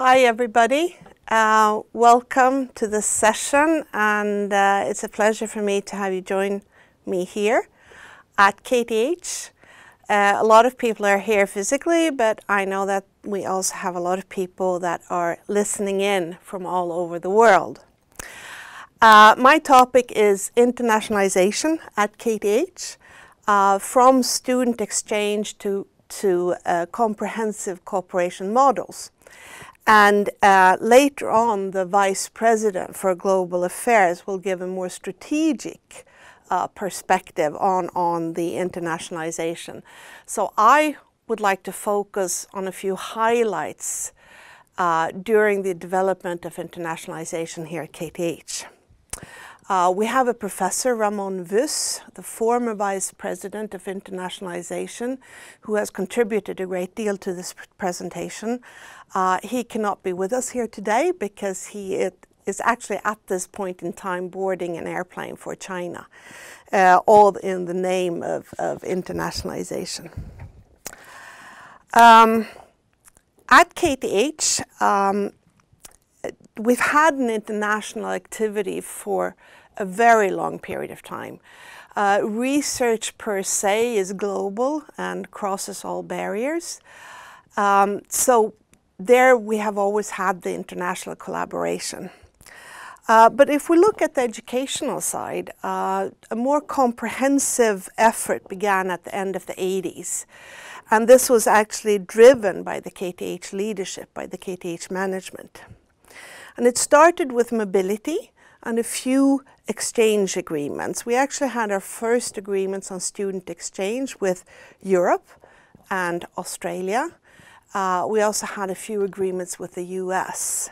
Hi, everybody. Uh, welcome to this session, and uh, it's a pleasure for me to have you join me here at KTH. Uh, a lot of people are here physically, but I know that we also have a lot of people that are listening in from all over the world. Uh, my topic is internationalization at KTH, uh, from student exchange to, to uh, comprehensive cooperation models. And uh, later on, the Vice President for Global Affairs will give a more strategic uh, perspective on, on the internationalization. So I would like to focus on a few highlights uh, during the development of internationalization here at KTH. Uh, we have a professor, Ramon Wyss, the former vice president of internationalization, who has contributed a great deal to this presentation. Uh, he cannot be with us here today because he is actually at this point in time boarding an airplane for China, uh, all in the name of, of internationalization. Um, at KTH, um, we've had an international activity for a very long period of time. Uh, research per se is global and crosses all barriers. Um, so there we have always had the international collaboration. Uh, but if we look at the educational side, uh, a more comprehensive effort began at the end of the 80s. And this was actually driven by the KTH leadership, by the KTH management. And it started with mobility and a few exchange agreements. We actually had our first agreements on student exchange with Europe and Australia. Uh, we also had a few agreements with the US.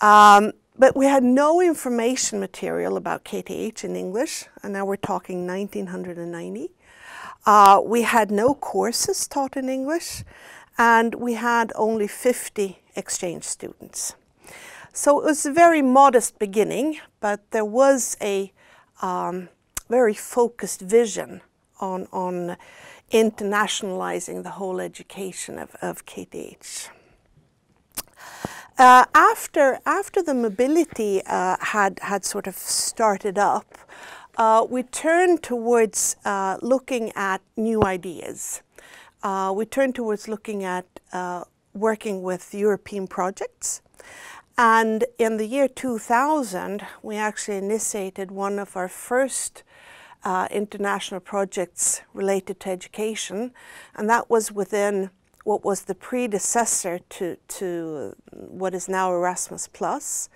Um, but we had no information material about KTH in English, and now we're talking 1990. Uh, we had no courses taught in English, and we had only 50 exchange students. So it was a very modest beginning, but there was a um, very focused vision on, on internationalizing the whole education of, of KTH. Uh, after, after the mobility uh, had, had sort of started up, uh, we turned towards uh, looking at new ideas. Uh, we turned towards looking at uh, working with European projects. And in the year 2000, we actually initiated one of our first international projects related to education, and that was within what was the predecessor to, to what is now Erasmus Plus.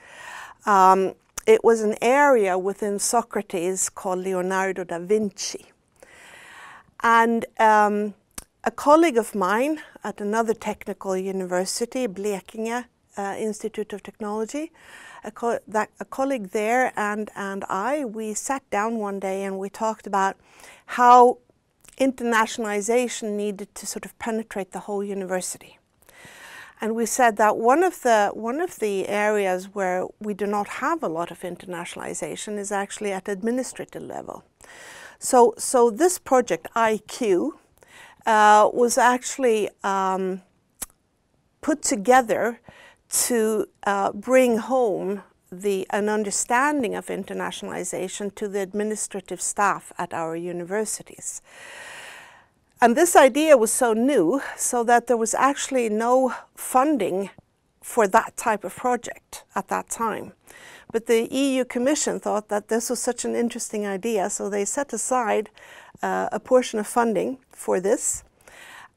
Um, it was an area within Socrates called Leonardo da Vinci. And um, a colleague of mine at another technical university, Blekinge uh, Institute of Technology, a, co that, a colleague there and, and I, we sat down one day and we talked about how internationalization needed to sort of penetrate the whole university. And we said that one of the one of the areas where we do not have a lot of internationalization is actually at administrative level. So so this project IQ uh, was actually um, put together to uh, bring home the, an understanding of internationalization to the administrative staff at our universities. And this idea was so new, so that there was actually no funding for that type of project at that time. But the EU Commission thought that this was such an interesting idea, so they set aside uh, a portion of funding for this,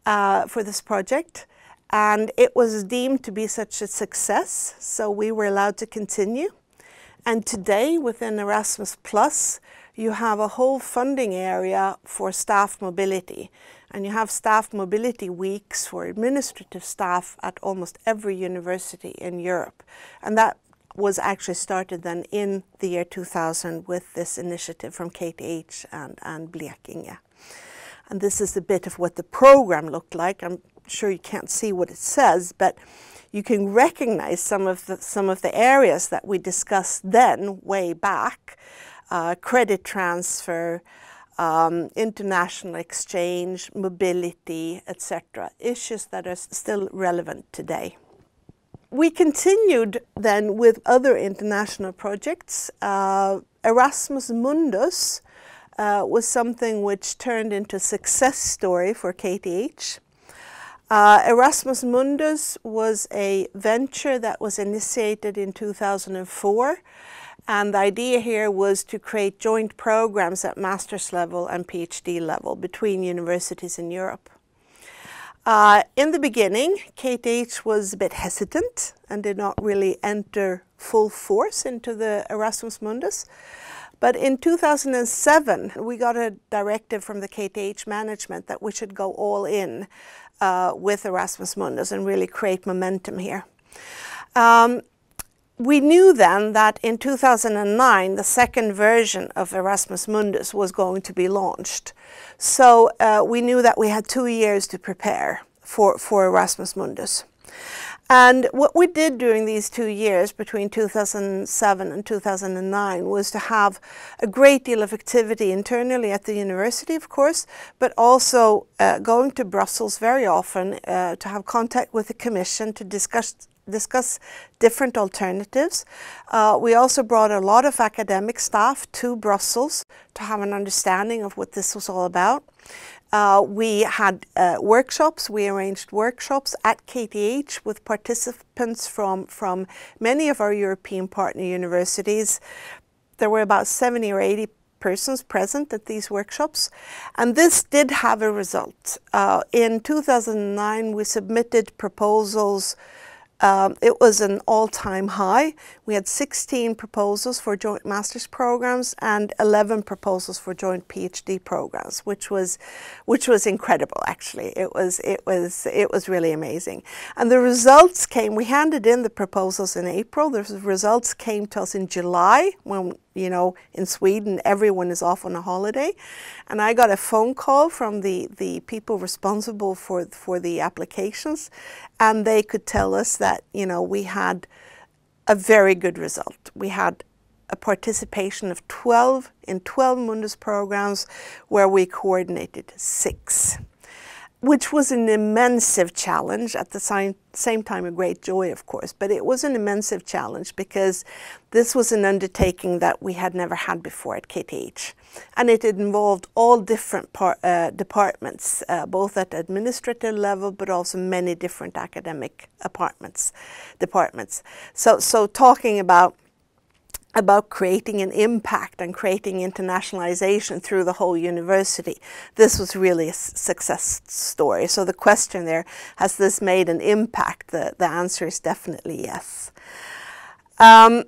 uh, for this project. And it was deemed to be such a success, so we were allowed to continue. And today, within Erasmus Plus, you have a whole funding area for staff mobility. And you have staff mobility weeks for administrative staff at almost every university in Europe. And that was actually started then in the year 2000 with this initiative from KTH and, and Blekinge. And this is a bit of what the program looked like. I'm sure you can't see what it says, but you can recognize some of the, some of the areas that we discussed then way back, uh, credit transfer, um, international exchange, mobility, etc., issues that are still relevant today. we continued then with other international projects. Uh, Erasmus Mundus uh, was something which turned into a success story for KTH. Uh, Erasmus Mundus was a venture that was initiated in 2004 and the idea here was to create joint programs at master's level and PhD level between universities in Europe. Uh, in the beginning, KTH was a bit hesitant and did not really enter full force into the Erasmus Mundus. But in 2007, we got a directive from the KTH management that we should go all in with Erasmus Mundus and really create momentum here. Um, we knew then that in 2009 the second version of Erasmus Mundus was going to be launched. So uh, we knew that we had two years to prepare for, for Erasmus Mundus. And what we did during these two years, between 2007 and 2009, was to have a great deal of activity internally at the university, of course, but also uh, going to Brussels very often uh, to have contact with the Commission to discuss discuss different alternatives. Uh, we also brought a lot of academic staff to Brussels to have an understanding of what this was all about. Uh, we had uh, workshops, we arranged workshops at KTH with participants from, from many of our European partner universities. There were about 70 or 80 persons present at these workshops. And this did have a result. Uh, in 2009, we submitted proposals um, it was an all-time high. We had 16 proposals for joint master's programs and 11 proposals for joint PhD programs, which was, which was incredible. Actually, it was it was it was really amazing. And the results came. We handed in the proposals in April. The results came to us in July when you know, in Sweden, everyone is off on a holiday. And I got a phone call from the, the people responsible for, for the applications, and they could tell us that, you know, we had a very good result. We had a participation of 12 in 12 Mundus programs where we coordinated six which was an immense challenge at the same, time a great joy of course but it was an immense challenge because this was an undertaking that we had never had before at KTH and it involved all different par, uh, departments uh, both at administrative level but also many different academic apartments departments. So so talking about about creating an impact and creating internationalization through the whole university. This was really a success story. So the question there, has this made an impact? The, the answer is definitely yes. Um,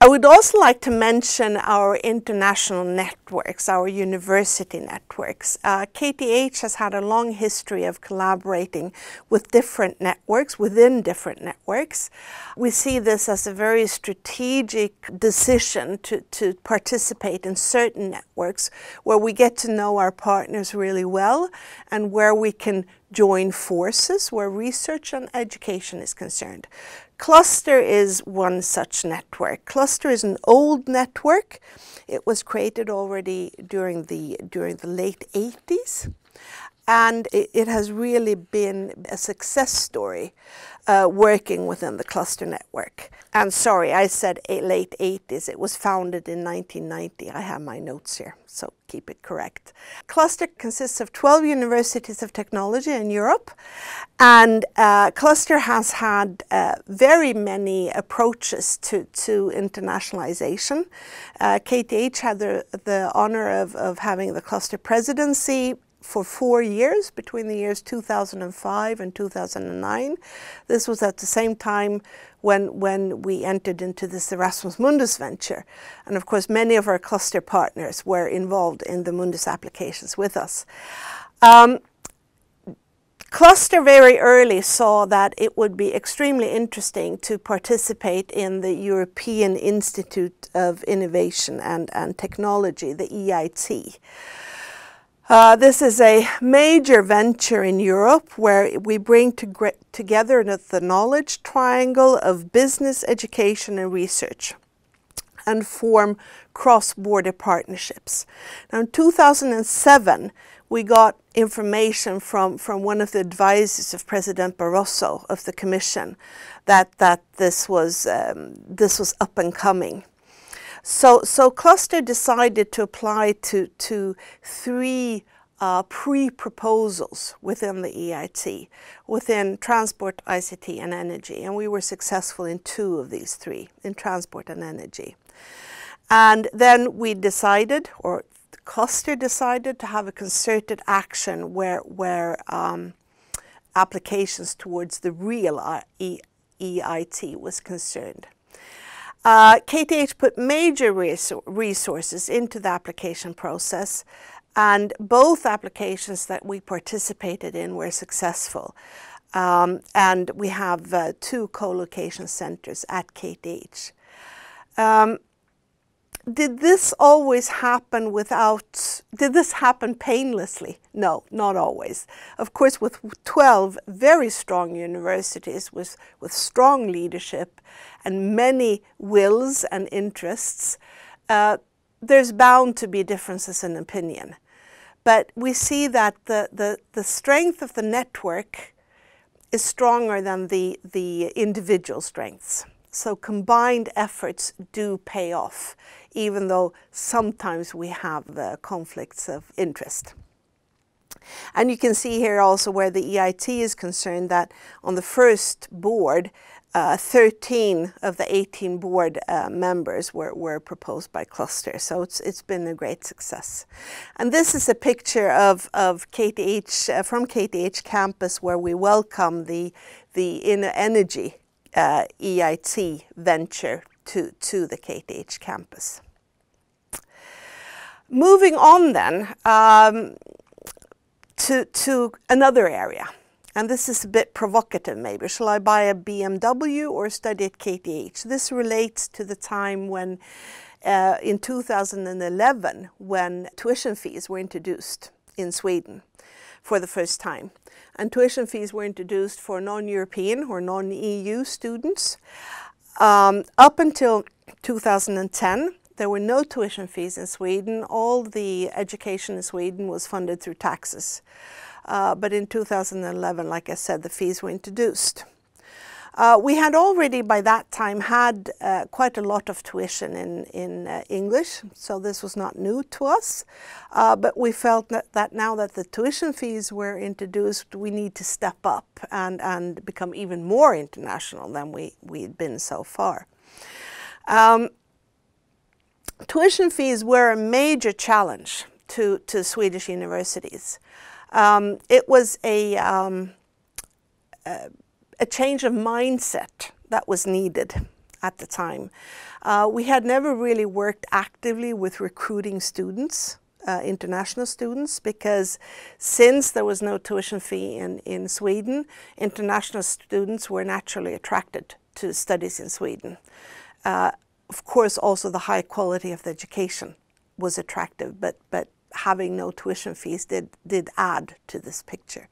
I would also like to mention our international networks, our university networks. Uh, KTH has had a long history of collaborating with different networks, within different networks. We see this as a very strategic decision to, to participate in certain networks where we get to know our partners really well and where we can join forces where research and education is concerned. Cluster is one such network. Cluster is an old network. It was created already during the, during the late 80s and it, it has really been a success story uh, working within the cluster network. And sorry, I said late 80s. It was founded in 1990. I have my notes here, so keep it correct. Cluster consists of 12 universities of technology in Europe, and uh, Cluster has had uh, very many approaches to, to internationalization. Uh, KTH had the, the honor of, of having the Cluster presidency for four years between the years 2005 and 2009. This was at the same time when, when we entered into this Erasmus Mundus venture. And of course, many of our cluster partners were involved in the Mundus applications with us. Um, Cluster very early saw that it would be extremely interesting to participate in the European Institute of Innovation and, and Technology, the EIT. Uh, this is a major venture in Europe where we bring to together the knowledge triangle of business, education and research and form cross-border partnerships. Now in 2007 we got information from, from one of the advisors of President Barroso of the Commission that, that this, was, um, this was up and coming. So, so Cluster decided to apply to, to three uh, pre-proposals within the EIT, within transport, ICT and energy. And we were successful in two of these three, in transport and energy. And then we decided, or Cluster decided to have a concerted action where, where um, applications towards the real EIT was concerned. Uh, KTH put major resources into the application process and both applications that we participated in were successful. Um, and we have uh, two co-location centers at KTH. Um, did this always happen without, did this happen painlessly? No, not always. Of course, with 12 very strong universities with, with strong leadership and many wills and interests, uh, there's bound to be differences in opinion. But we see that the, the, the strength of the network is stronger than the, the individual strengths. So combined efforts do pay off, even though sometimes we have the conflicts of interest. And you can see here also where the EIT is concerned that on the first board, uh, 13 of the 18 board uh, members were, were proposed by cluster. So it's, it's been a great success. And this is a picture of, of KTH, uh, from KTH campus where we welcome the, the InnoEnergy uh, EIT venture to, to the KTH campus. Moving on then um, to, to another area. And this is a bit provocative maybe. Shall I buy a BMW or study at KTH? This relates to the time when, uh, in 2011, when tuition fees were introduced in Sweden for the first time. And tuition fees were introduced for non-European or non-EU students. Um, up until 2010, there were no tuition fees in Sweden. All the education in Sweden was funded through taxes. Uh, but in 2011, like I said, the fees were introduced. Uh, we had already by that time had uh, quite a lot of tuition in, in uh, English, so this was not new to us. Uh, but we felt that, that, now that the tuition fees were introduced, we need to step up and, and become even more international than we, we'd been so far. Um, tuition fees were a major challenge to, to Swedish universities. Um, it was a, um, a, change of mindset that was needed at the time. Uh, we had never really worked actively with recruiting students, uh, international students, because since there was no tuition fee in, in Sweden, international students were naturally attracted to studies in Sweden. Uh, of course, also the high quality of the education was attractive, but, but having no tuition fees did, did add to this picture.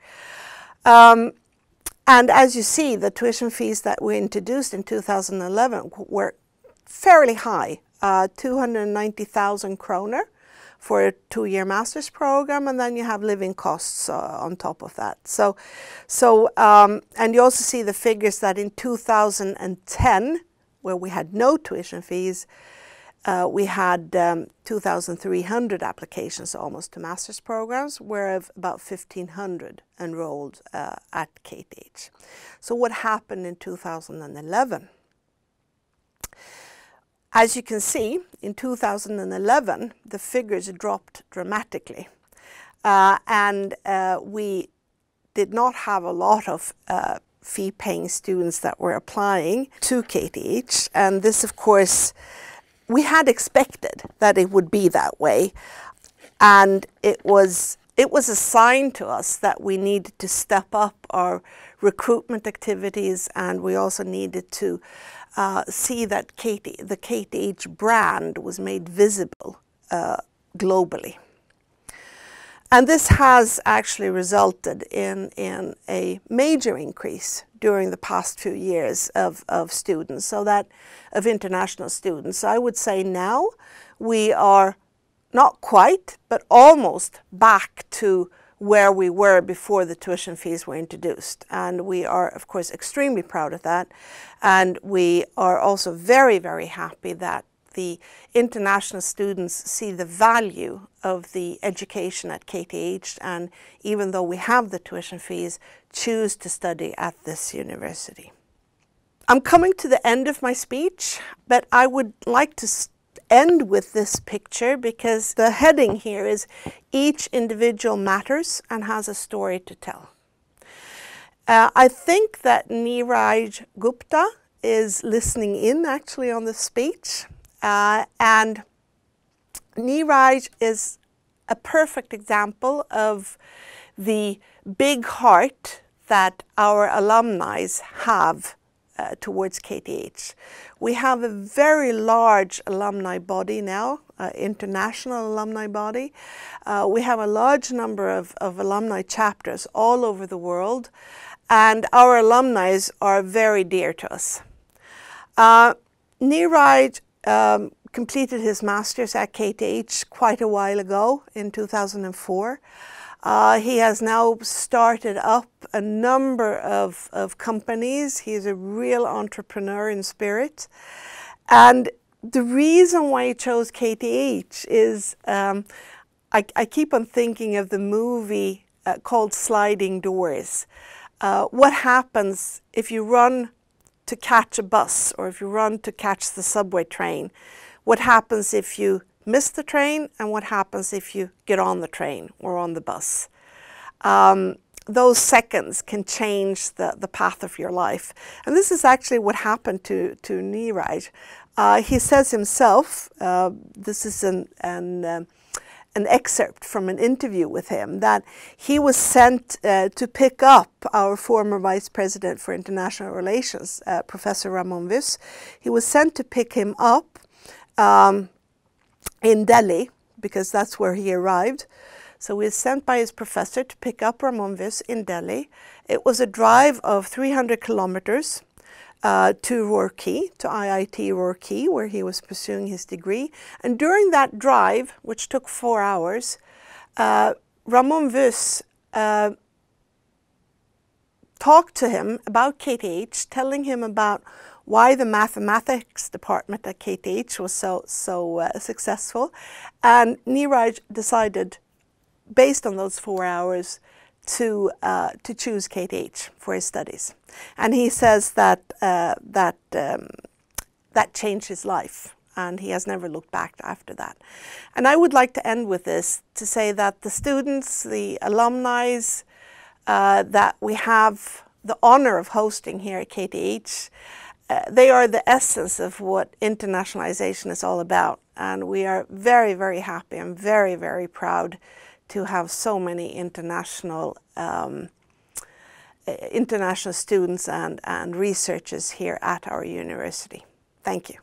Um, and as you see, the tuition fees that were introduced in 2011 were fairly high, uh, 290,000 kroner for a two-year master's program, and then you have living costs uh, on top of that. So, so um, and you also see the figures that in 2010, where we had no tuition fees, uh, we had um, 2,300 applications almost to master's programs, whereof about 1,500 enrolled uh, at KTH. So what happened in 2011? As you can see, in 2011, the figures dropped dramatically. Uh, and uh, we did not have a lot of uh, fee-paying students that were applying to KTH. And this, of course, we had expected that it would be that way. And it was, it was a sign to us that we needed to step up our recruitment activities and we also needed to uh, see that the KTH brand was made visible uh, globally. And this has actually resulted in, in a major increase during the past few years of, of students, so that of international students. I would say now we are not quite, but almost back to where we were before the tuition fees were introduced. And we are, of course, extremely proud of that. And we are also very, very happy that the international students see the value of the education at KTH and even though we have the tuition fees, choose to study at this university. I'm coming to the end of my speech, but I would like to end with this picture because the heading here is each individual matters and has a story to tell. Uh, I think that Neeraj Gupta is listening in actually on the speech uh, and Neeraj is a perfect example of the big heart that our alumni have uh, towards KTH. We have a very large alumni body now, uh, international alumni body. Uh, we have a large number of, of alumni chapters all over the world, and our alumni are very dear to us. Uh, Neeraj um, completed his master's at KTH quite a while ago in 2004. Uh, he has now started up a number of, of companies. He's a real entrepreneur in spirit. And the reason why he chose KTH is um, I, I, keep on thinking of the movie uh, called Sliding Doors. Uh, what happens if you run to catch a bus or if you run to catch the subway train? What happens if you miss the train and what happens if you get on the train or on the bus. Um, those seconds can change the, the path of your life. And this is actually what happened to, to Neeraj. Uh, he says himself, uh, this is an, an, uh, an excerpt from an interview with him, that he was sent uh, to pick up our former Vice President for International Relations, uh, Professor Ramon Wyss. He was sent to pick him up um, in Delhi, because that's where he arrived. So he was sent by his professor to pick up Ramon Wyss in Delhi. It was a drive of 300 kilometers uh, to Roorkee, to IIT Roorkee, where he was pursuing his degree. And during that drive, which took four hours, uh, Ramon Wyss uh, talked to him about KTH, telling him about why the mathematics department at KTH was so, so uh, successful. And Neeraj decided, based on those four hours, to, uh, to choose KTH for his studies. And he says that, uh, that, um, that changed his life and he has never looked back after that. And I would like to end with this to say that the students, the alumni uh, that we have the honor of hosting here at KTH uh, they are the essence of what internationalization is all about. And we are very, very happy and very, very proud to have so many international um, international students and, and researchers here at our university. Thank you.